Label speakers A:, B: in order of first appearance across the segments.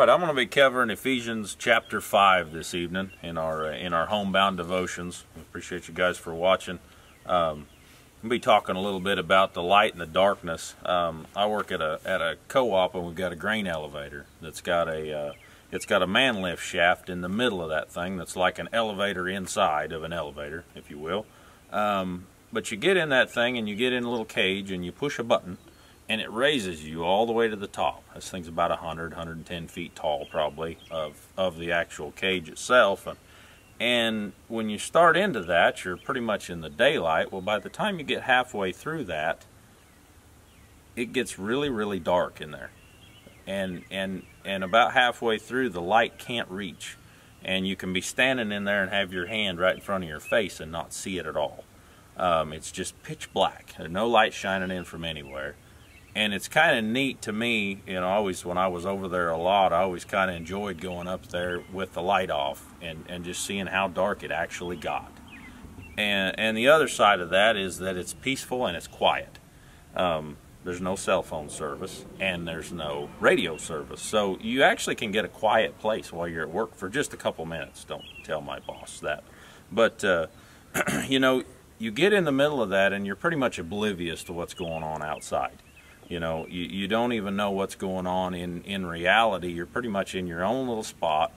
A: All right, I'm going to be covering Ephesians chapter five this evening in our uh, in our homebound devotions. Appreciate you guys for watching. Um, I'll be talking a little bit about the light and the darkness. Um, I work at a at a co-op and we've got a grain elevator that's got a uh, it's got a man lift shaft in the middle of that thing that's like an elevator inside of an elevator, if you will. Um, but you get in that thing and you get in a little cage and you push a button and it raises you all the way to the top. This thing's about 100, 110 feet tall probably of, of the actual cage itself. And, and when you start into that, you're pretty much in the daylight. Well, by the time you get halfway through that, it gets really, really dark in there. And, and, and about halfway through, the light can't reach. And you can be standing in there and have your hand right in front of your face and not see it at all. Um, it's just pitch black. There's no light shining in from anywhere and it's kind of neat to me you know always when i was over there a lot i always kind of enjoyed going up there with the light off and and just seeing how dark it actually got. And and the other side of that is that it's peaceful and it's quiet. Um, there's no cell phone service and there's no radio service. So you actually can get a quiet place while you're at work for just a couple minutes don't tell my boss that. But uh, you know you get in the middle of that and you're pretty much oblivious to what's going on outside you know, you, you don't even know what's going on in, in reality. You're pretty much in your own little spot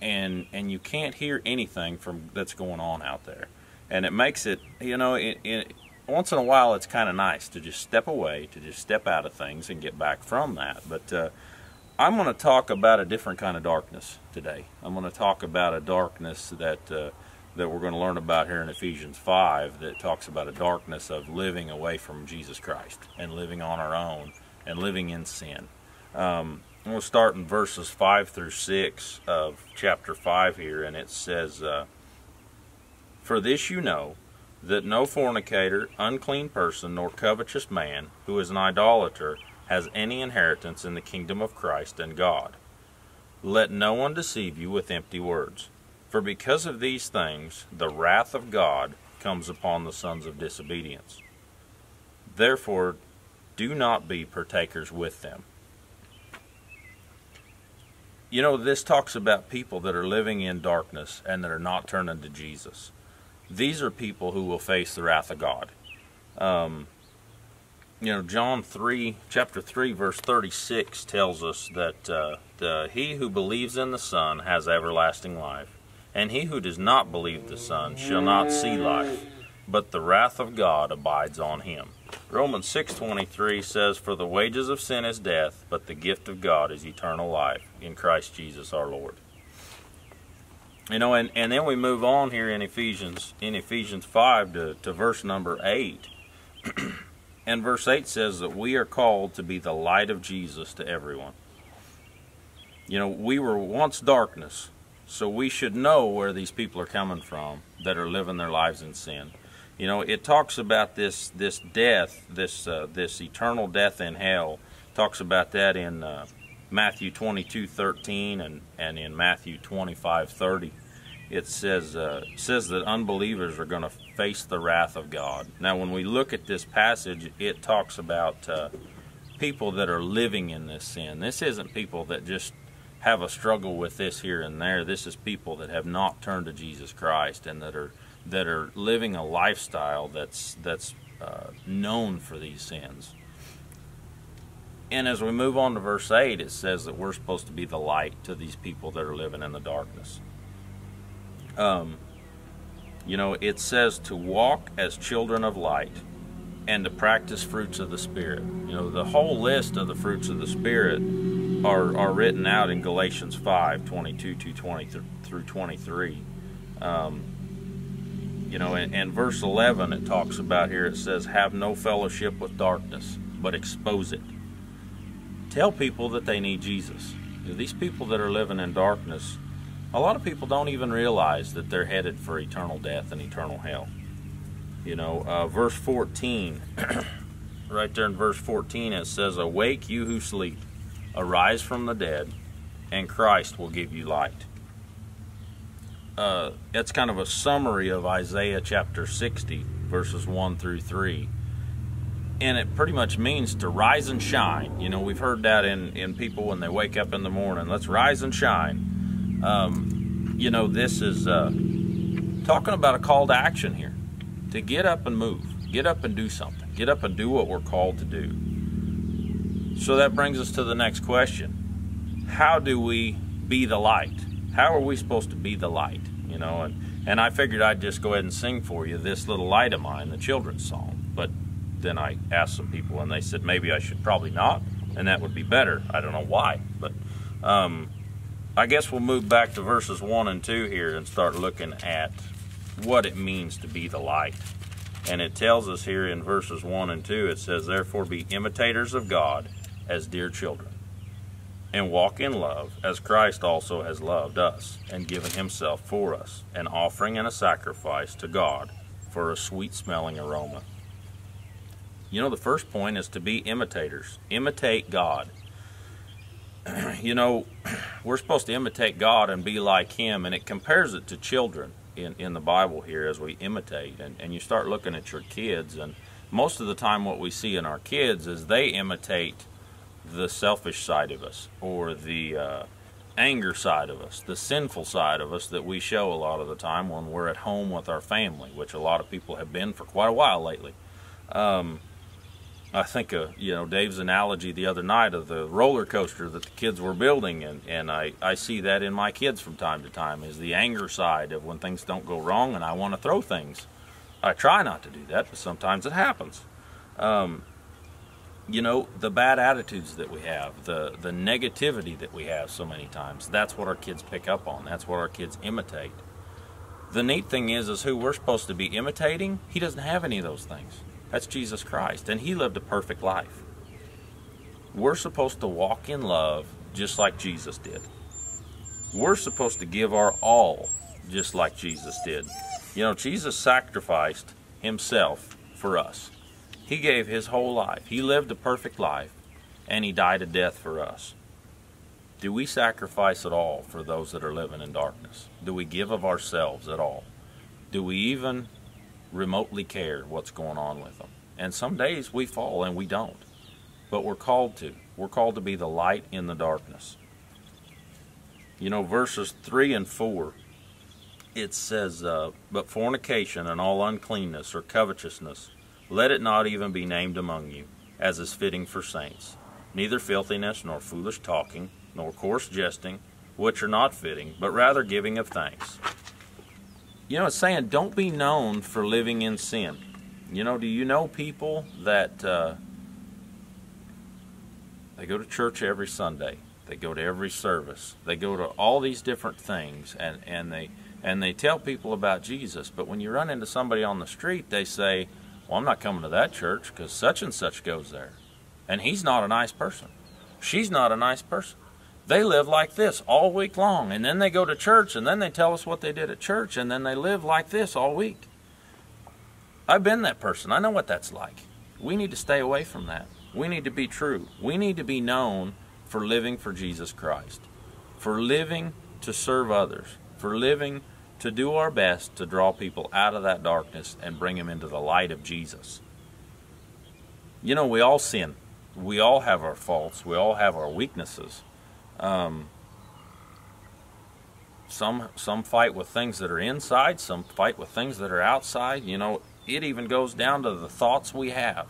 A: and and you can't hear anything from that's going on out there. And it makes it, you know, it, it, once in a while it's kind of nice to just step away, to just step out of things and get back from that. But uh, I'm going to talk about a different kind of darkness today. I'm going to talk about a darkness that uh, that we're going to learn about here in Ephesians 5 that talks about a darkness of living away from Jesus Christ and living on our own and living in sin. Um, we'll start in verses 5 through 6 of chapter 5 here, and it says, uh, For this you know, that no fornicator, unclean person, nor covetous man, who is an idolater, has any inheritance in the kingdom of Christ and God. Let no one deceive you with empty words. For because of these things the wrath of God comes upon the sons of disobedience. Therefore, do not be partakers with them. You know, this talks about people that are living in darkness and that are not turning to Jesus. These are people who will face the wrath of God. Um, you know, John 3, chapter 3, verse 36 tells us that uh, the, he who believes in the Son has everlasting life and he who does not believe the Son shall not see life, but the wrath of God abides on him. Romans 6:23 says, "For the wages of sin is death, but the gift of God is eternal life in Christ Jesus our Lord." You know, and, and then we move on here in Ephesians in Ephesians 5 to, to verse number 8. and verse 8 says that we are called to be the light of Jesus to everyone. You know, we were once darkness, so we should know where these people are coming from that are living their lives in sin. You know, it talks about this this death, this uh, this eternal death in hell. Talks about that in uh, Matthew 22:13 and and in Matthew 25:30. It says uh, says that unbelievers are going to face the wrath of God. Now, when we look at this passage, it talks about uh, people that are living in this sin. This isn't people that just have a struggle with this here and there. This is people that have not turned to Jesus Christ and that are that are living a lifestyle that's that's uh, known for these sins. And as we move on to verse 8, it says that we're supposed to be the light to these people that are living in the darkness. Um, you know, it says to walk as children of light and to practice fruits of the Spirit. You know, the whole list of the fruits of the Spirit are, are written out in Galatians 5 22 to 20 through 23. Um, you know, and, verse 11 it talks about here, it says, Have no fellowship with darkness, but expose it. Tell people that they need Jesus. These people that are living in darkness, a lot of people don't even realize that they're headed for eternal death and eternal hell. You know, uh, verse 14, right there in verse 14, it says, Awake, you who sleep arise from the dead, and Christ will give you light. Uh, it's kind of a summary of Isaiah chapter 60, verses 1 through 3. and it pretty much means to rise and shine. You know, we've heard that in, in people when they wake up in the morning. Let's rise and shine. Um, you know, this is uh, talking about a call to action here to get up and move, get up and do something, get up and do what we're called to do. So that brings us to the next question How do we be the light? How are we supposed to be the light? You know, and, and I figured I'd just go ahead and sing for you this little light of mine, the children's song. But then I asked some people, and they said maybe I should probably not, and that would be better. I don't know why, but um, I guess we'll move back to verses 1 and 2 here and start looking at what it means to be the light. And it tells us here in verses 1 and 2, it says, Therefore be imitators of God as dear children, and walk in love as Christ also has loved us and given himself for us, an offering and a sacrifice to God for a sweet smelling aroma. You know, the first point is to be imitators. Imitate God. you know, we're supposed to imitate God and be like Him, and it compares it to children in, in the Bible here as we imitate. And, and you start looking at your kids, and most of the time, what we see in our kids is they imitate the selfish side of us or the uh, anger side of us, the sinful side of us that we show a lot of the time when we're at home with our family, which a lot of people have been for quite a while lately. Um, I think of you know Dave's analogy the other night of the roller coaster that the kids were building, and and I I see that in my kids from time to time is the anger side of when things don't go wrong and I want to throw things. I try not to do that, but sometimes it happens. Um, you know the bad attitudes that we have, the the negativity that we have so many times. That's what our kids pick up on. That's what our kids imitate. The neat thing is, is who we're supposed to be imitating. He doesn't have any of those things. That's Jesus Christ. And he lived a perfect life. We're supposed to walk in love just like Jesus did. We're supposed to give our all just like Jesus did. You know, Jesus sacrificed himself for us. He gave his whole life. He lived a perfect life and he died a death for us. Do we sacrifice at all for those that are living in darkness? Do we give of ourselves at all? Do we even remotely care what's going on with them. And some days we fall and we don't. But we're called to. We're called to be the light in the darkness. You know, verses 3 and 4, it says, uh, But fornication and all uncleanness or covetousness, let it not even be named among you, as is fitting for saints. Neither filthiness, nor foolish talking, nor coarse jesting, which are not fitting, but rather giving of thanks. You know, it's saying don't be known for living in sin. You know, do you know people that uh, they go to church every Sunday, they go to every service, they go to all these different things, and and they and they tell people about Jesus. But when you run into somebody on the street, they say, "Well, I'm not coming to that church because such and such goes there, and he's not a nice person. She's not a nice person." They live like this all week long, and then they go to church, and then they tell us what they did at church, and then they live like this all week. I've been that person. I know what that's like. We need to stay away from that. We need to be true. We need to be known for living for Jesus Christ, for living to serve others, for living to do our best to draw people out of that darkness and bring them into the light of Jesus. You know, we all sin. We all have our faults. We all have our weaknesses. Um, some some fight with things that are inside, some fight with things that are outside. You know, it even goes down to the thoughts we have.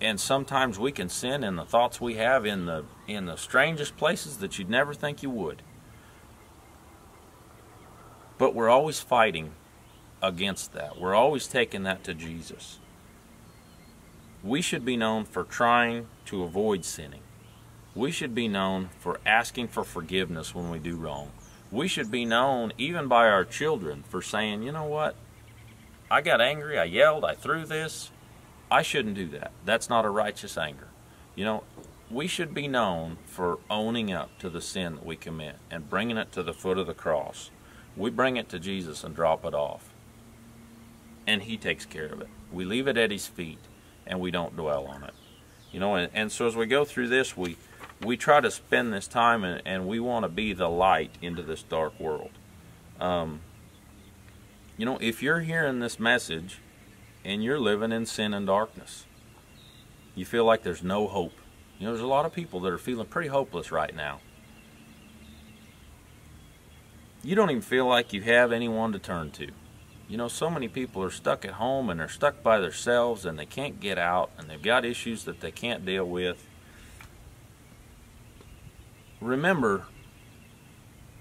A: And sometimes we can sin in the thoughts we have in the in the strangest places that you'd never think you would. But we're always fighting against that. We're always taking that to Jesus. We should be known for trying to avoid sinning. We should be known for asking for forgiveness when we do wrong. We should be known, even by our children, for saying, you know what? I got angry, I yelled, I threw this. I shouldn't do that. That's not a righteous anger. You know, we should be known for owning up to the sin that we commit and bringing it to the foot of the cross. We bring it to Jesus and drop it off. And He takes care of it. We leave it at His feet and we don't dwell on it. You know, and, and so as we go through this, we we try to spend this time and, and we want to be the light into this dark world. Um, you know, if you're hearing this message and you're living in sin and darkness, You feel like there's no hope. You know, there's a lot of people that are feeling pretty hopeless right now. You don't even feel like you have anyone to turn to. You know, so many people are stuck at home and they're stuck by themselves and they can't get out and they've got issues that they can't deal with. Remember,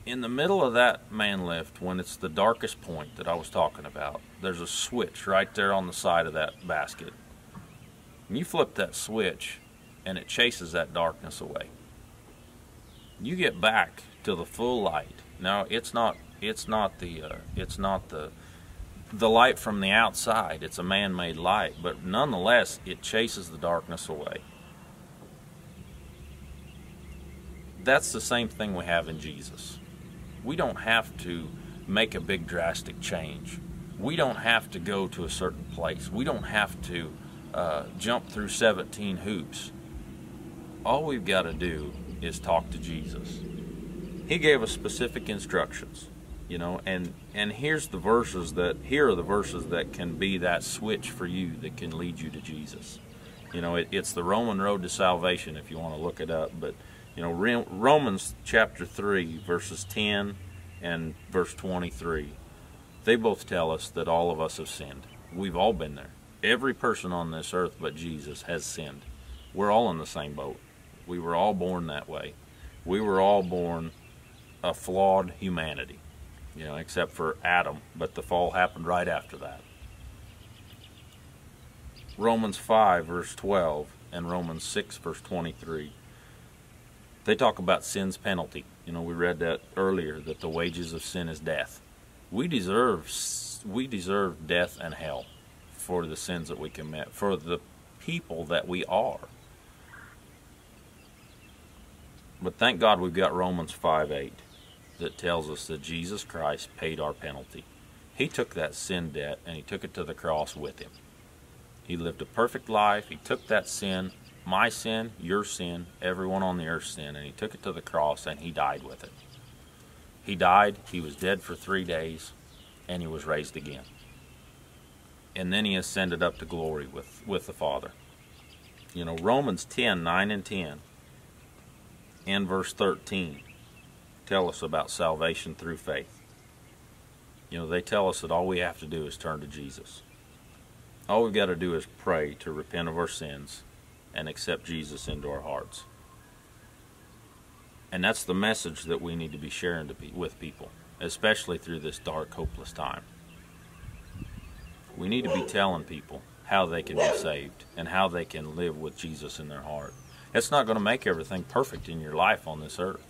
A: in the middle of that man lift, when it's the darkest point that I was talking about, there's a switch right there on the side of that basket. And you flip that switch and it chases that darkness away. You get back to the full light. Now it's not it's not the uh, it's not the the light from the outside. It's a man-made light, but nonetheless it chases the darkness away. That's the same thing we have in Jesus. We don't have to make a big drastic change. We don't have to go to a certain place. We don't have to uh, jump through 17 hoops. All we've got to do is talk to Jesus. He gave us specific instructions, you know, and and here's the verses that here are the verses that can be that switch for you that can lead you to Jesus. You know, it, it's the Roman road to salvation if you want to look it up, but you know, Romans chapter 3 verses 10 and verse 23. They both tell us that all of us have sinned. We've all been there. Every person on this earth but Jesus has sinned. We're all in the same boat. We were all born that way. We were all born a flawed humanity, you know, except for Adam, but the fall happened right after that. Romans 5, verse 12, and Romans 6, verse 23. They talk about sin's penalty. You know, we read that earlier that the wages of sin is death. We deserve we deserve death and hell for the sins that we commit, for the people that we are. But thank God we've got Romans 5 8 that tells us that Jesus Christ paid our penalty. He took that sin debt and he took it to the cross with him. He lived a perfect life. He took that sin, my sin, your sin, everyone on the earth's sin, and he took it to the cross and he died with it. He died, he was dead for three days, and he was raised again. And then he ascended up to glory with, with the Father. You know, Romans 10 9 and 10 and verse 13 tell us about salvation through faith. You know, they tell us that all we have to do is turn to Jesus. All we've got to do is pray to repent of our sins and accept Jesus into our hearts. And that's the message that we need to be sharing to be, with people, especially through this dark, hopeless time. We need to be telling people how they can be saved and how they can live with Jesus in their heart. It's not going to make everything perfect in your life on this earth.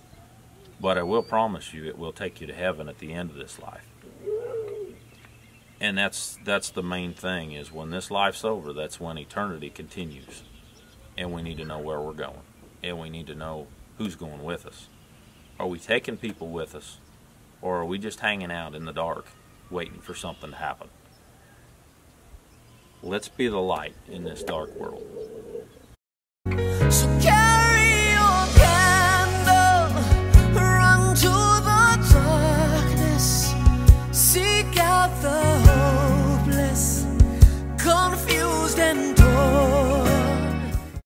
A: But I will promise you it will take you to heaven at the end of this life. And that's that's the main thing is when this life's over, that's when eternity continues. And we need to know where we're going. And we need to know who's going with us. Are we taking people with us? Or are we just hanging out in the dark waiting for something to happen? Let's be the light in this dark world.